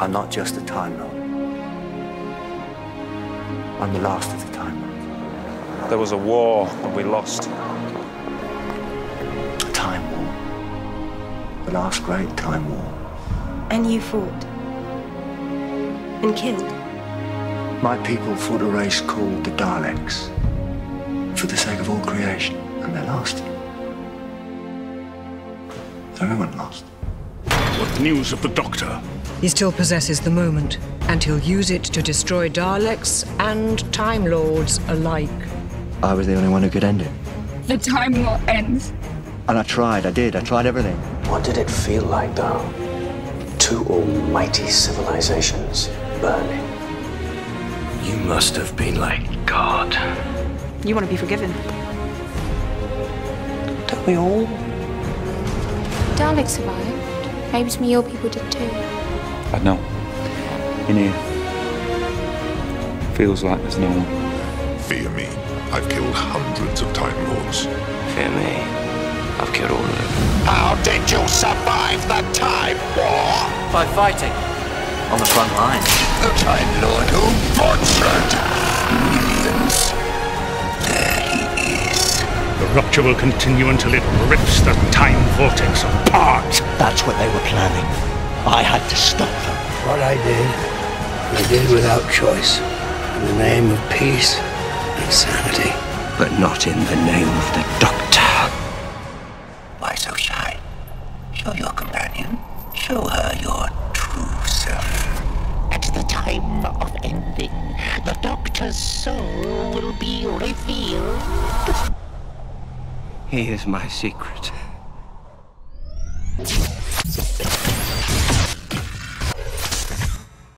I'm not just a Time Lord. I'm the last of the Time Lords. There was a war and we lost. A Time War. The last great Time War. And you fought. And killed. My people fought a race called the Daleks. For the sake of all creation. And they lost. Everyone lost. What news of the Doctor? He still possesses the moment, and he'll use it to destroy Daleks and Time Lords alike. I was the only one who could end it. The time will end. And I tried, I did, I tried everything. What did it feel like, though? Two almighty civilizations burning. You must have been like God. You want to be forgiven. Don't we all? Dalek survived. Maybe some of your people did too. I know. In here. Feels like there's no one. Fear me. I've killed hundreds of Time Lords. Fear me. I've killed all of them. How did you survive the Time War? By fighting. On the front line. The Time Lord who butchered millions. There he is. The rupture will continue until it rips the time vortex apart. That's what they were planning. I had to stop them. What I did, I did without choice. In the name of peace and sanity. But not in the name of the Doctor. Why so shy? Show your companion. Show her your true self. At the time of ending, the Doctor's soul will be revealed. He is my secret. Thank you.